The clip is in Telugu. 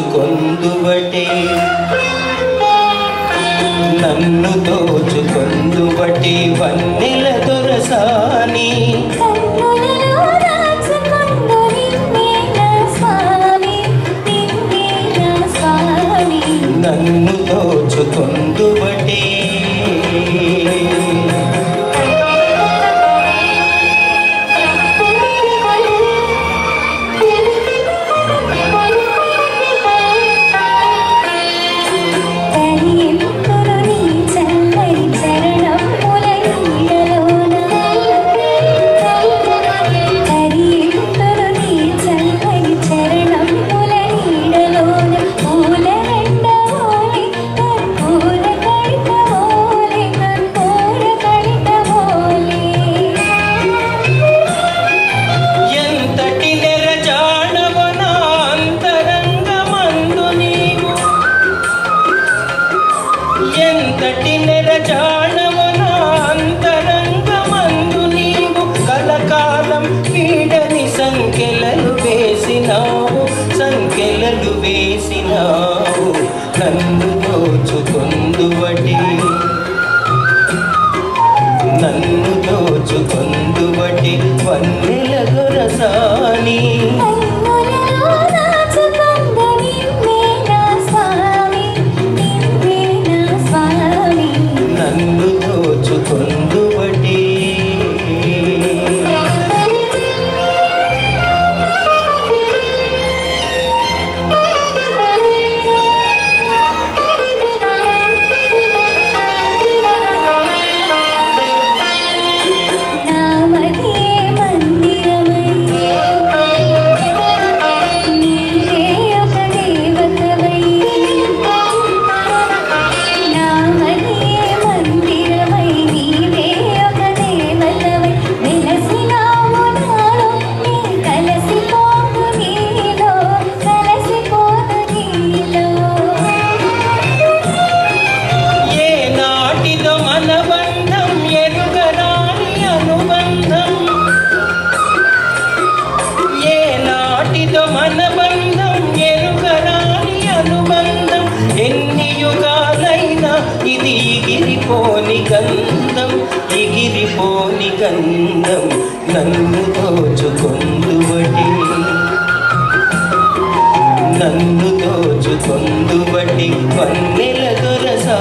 దోచుకొందుబటే నన్ను దోచుకొందుబటి వన్నెల దొరసాని. నన్ను దోచుకొందుబటి వేసినావు నన్ను దోచుకొందువటి నన్ను దోచుకొందువటి వన్నెల గురసాని. పోని గంధం ఎగిరి పోని గంధం నన్ను దోచుకొందువటి నన్ను దోచుకొందువటి వన్నెల దొరసా